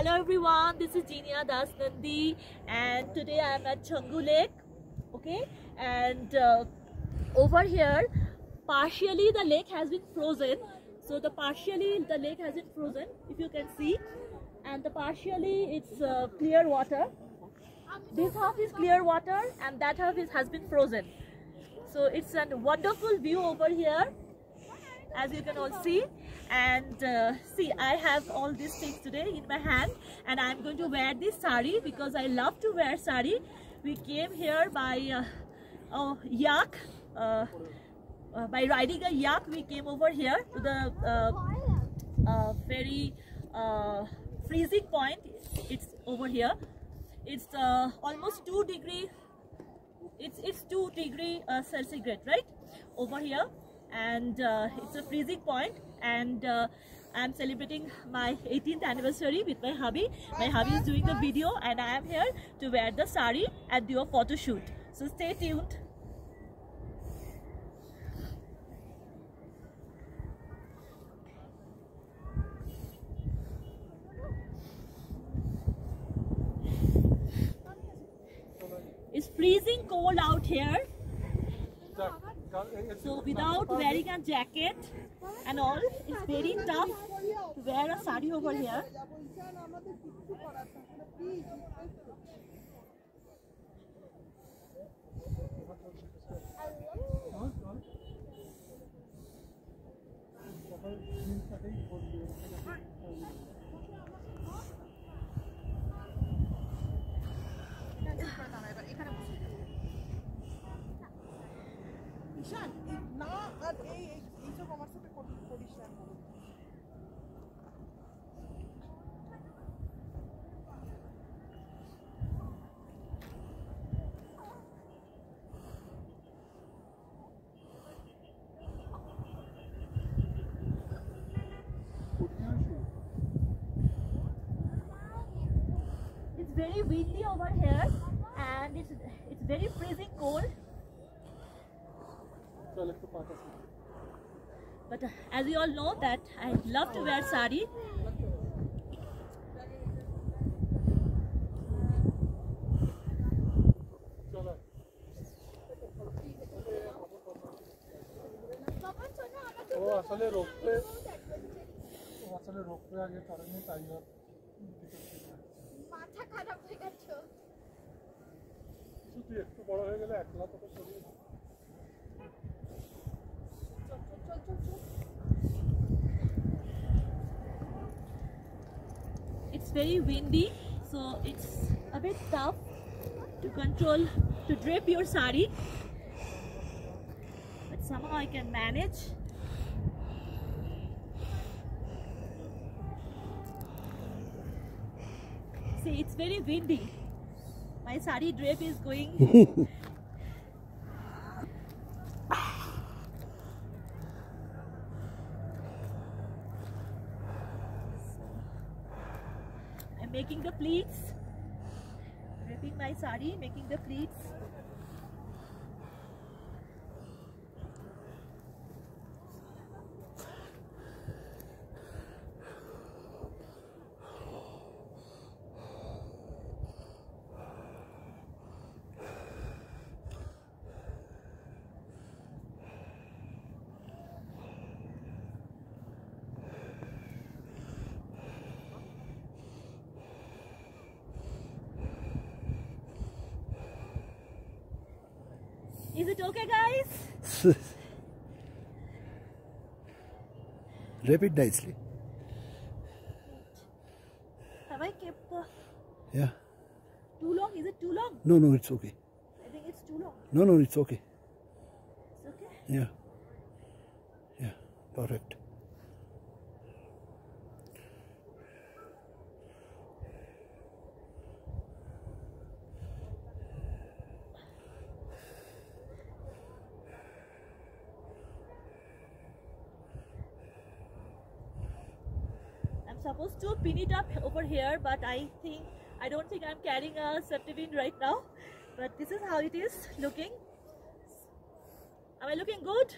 Hello everyone, this is Jinia Das Nandy and today I am at Chhangu Lake. Okay, and uh, over here, partially the lake has been frozen. So the partially the lake has been frozen, if you can see, and the partially it's uh, clear water. This half is clear water and that half is, has been frozen. So it's a wonderful view over here as you can all see and uh, see I have all these things today in my hand and I'm going to wear this sari because I love to wear sari. We came here by uh, oh, yak uh, uh by riding a yak. We came over here to the uh, uh, very freezing point. It's over here. It's almost 2 degree it's it's 2 degree centigrade right? Over here and uh, it's a freezing point and uh, I'm celebrating my 18th anniversary with my hubby. My hubby is doing the video and I am here to wear the sari and do a photo shoot. So stay tuned. It's freezing cold out here so without wearing a jacket and all, it's very tough to wear a sari over here. না আর এই এইসব আমার সাথে করিস না It's very windy over here and it's it's very freezing cold but uh, as you all know that I love to wear sari. ও আসলে রোপে আসলে রোপে আগে কারণে তাই মাথা খারাপ হয়ে গেছে শুধু একটু বড় হয়ে গেলে একলা তোকে সরিয়ে It's very windy, so it's a bit tough to control, to drape your sari. But somehow I can manage. See, it's very windy. My sari drape is going making the pleats. Ripping my sari making the pleats Is it okay, guys? Wrap it nicely. Have I kept the Yeah. too long? Is it too long? No, no, it's okay. I think it's too long. No, no, it's okay. It's okay. Yeah. Yeah, perfect. Supposed to pin it up over here but I think I don't think I'm carrying a safety pin right now. But this is how it is looking. Am I looking good